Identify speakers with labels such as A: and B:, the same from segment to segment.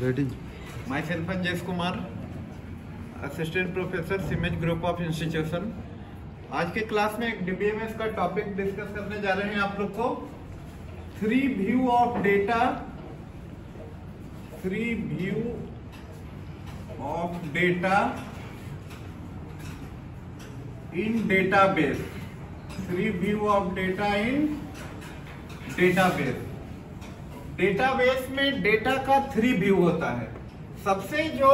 A: Ready?
B: myself Anjesh Kumar, assistant professor CIMAGE group of institution आज के class में एक डीबीएमएस का टॉपिक डिस्कस करने जा रहे हैं आप लोग को। Three view of data three view of data in database three view of data in database database में डेटा का थ्री व्यू होता है। सबसे जो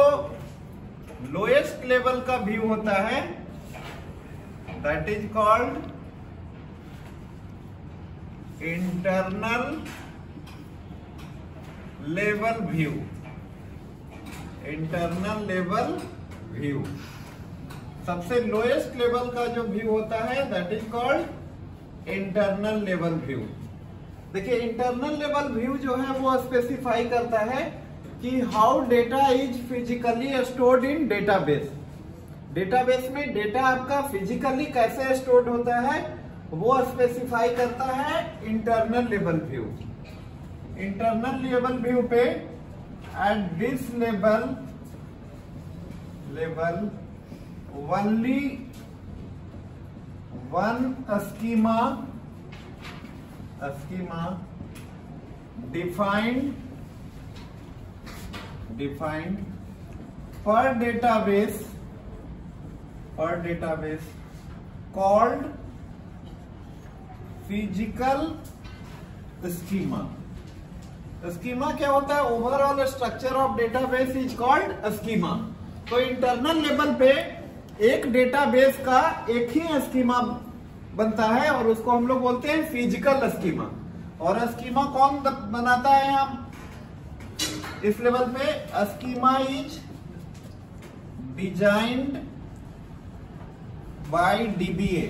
B: लोएस्ट लेवल का व्यू होता है that is called internal level view internal level view सबसे लोएस्ट लेवल का जो व्यू होता है that is called internal level view देखिए इंटरनल लेवल व्यू जो है वो स्पेसिफाई करता है कि how data is physically stored in database database में डेटा आपका फिजिकली कैसे स्टोर्ड होता है, वो स्पेसिफाई करता है internal level view internal level view पे at this level level only one schema schema defined defined per database per database called physical schema schema क्या होता है overall structure of database is called schema तो internal level पे एक database का एक ही schema बनता है और उसको हम लोग बोलते हैं फ़िज़िकल स्कीमा और स्कीमा कौन बनाता है हम? इस लेवल पे schema is designed by DBA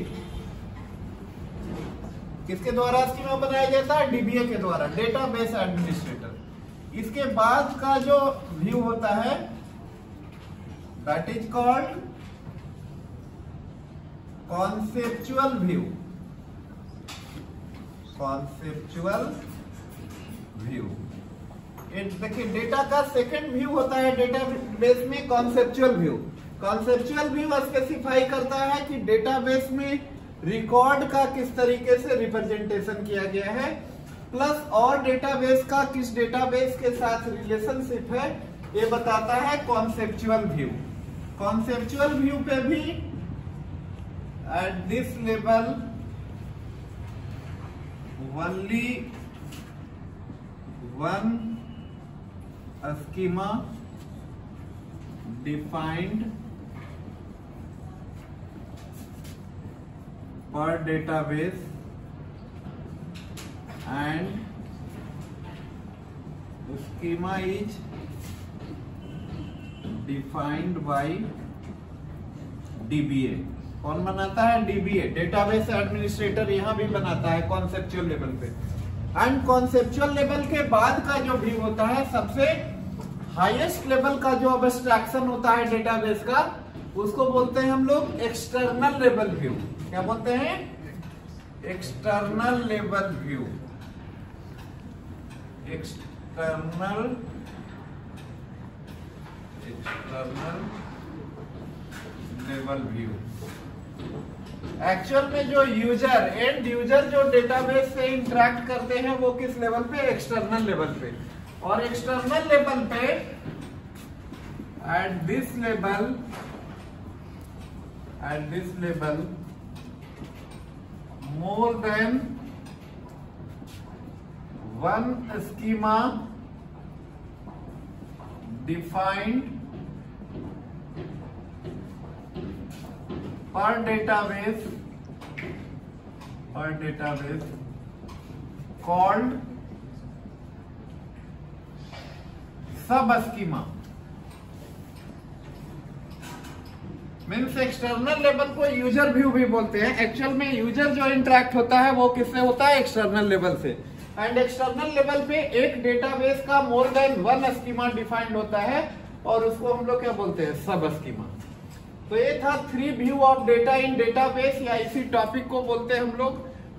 B: किसके द्वारा स्कीमा बनाया जाता है? डीबीए के द्वारा डेटाबेस एडमिनिस्ट्रेटर इसके बाद का जो व्यू होता है that is called conceptual view. Conceptual view. देखिए डेटा का सेकंड व्यू होता है डेटाबेस में conceptual view. Conceptual view specify करता है कि डेटाबेस में रिकॉर्ड का किस तरीके से रिप्रेजेंटेशन किया गया है प्लस और डेटाबेस का किस डेटाबेस के साथ रिलेशनशिप है, ये बताता है कॉन्सेप्चुअल व्यू। कॉन्सेप्चुअल व्यू पे भी at this level only one schema defined per database and schema is defined by DBA कौन बनाता है? डीबीए डेटाबेस एडमिनिस्ट्रेटर यहाँ भी बनाता है कॉन्सेप्चुअल लेवल पे। एंड कॉन्सेप्चुअल लेवल के बाद का जो व्यू होता है, सबसे हाईएस्ट लेवल का जो अब्स्ट्रैक्शन होता है डेटाबेस का, उसको बोलते हैं हम लोग एक्सटर्नल लेवल व्यू क्या बोलते हैं? External level view external external level view actual में जो यूज़र एंड यूज़र जो डेटाबेस से इंटरेक्ट करते हैं, वो किस लेवल पे? एक्सटर्नल लेवल पे। और एक्सटर्नल लेवल पे at this level at this level more than one schema defined per database per database called sub schema means external level को यूज़र व्यू भी बोलते हैं। एक्चुअल में यूज़र जो इंटरेक्ट होता है, वो किससे होता है? एक्सटर्नल लेवल से। एंड एक्सटर्नल लेवल पे एक डेटाबेस का more than one schema defined होता है और उसको हम लोग क्या बोलते हैं? सब स्कीमा तो ये था three view of data in database या इसी टॉपिक को बोलते हैं हम लोग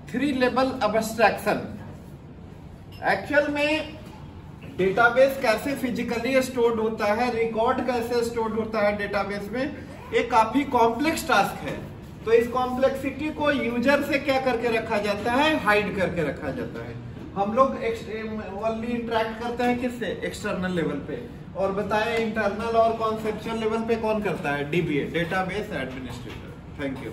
B: थ्री लेवल अबस्ट्रैक्शन एक्चुअल में डेटाबेस कैसे फिजिकली स्टोर्ड होता है रिकॉर्ड कैसे स्टोर्ड होता है डेटाबेस में, ये काफ़ी कॉम्प्लेक्स टास्क है। तो इस कॉम्प्लेक्सिटी को यूज़र से क्या करके रखा जाता है? हाइड करके रखा जाता है। हम लोग ओनली इंटरेक्ट करते हैं किससे? एक्सटर्नल लेवल पे। और बताएँ इंटरनल और कॉन्सेप्चुअल लेवल पे कौन करता है? DBA database administrator thank you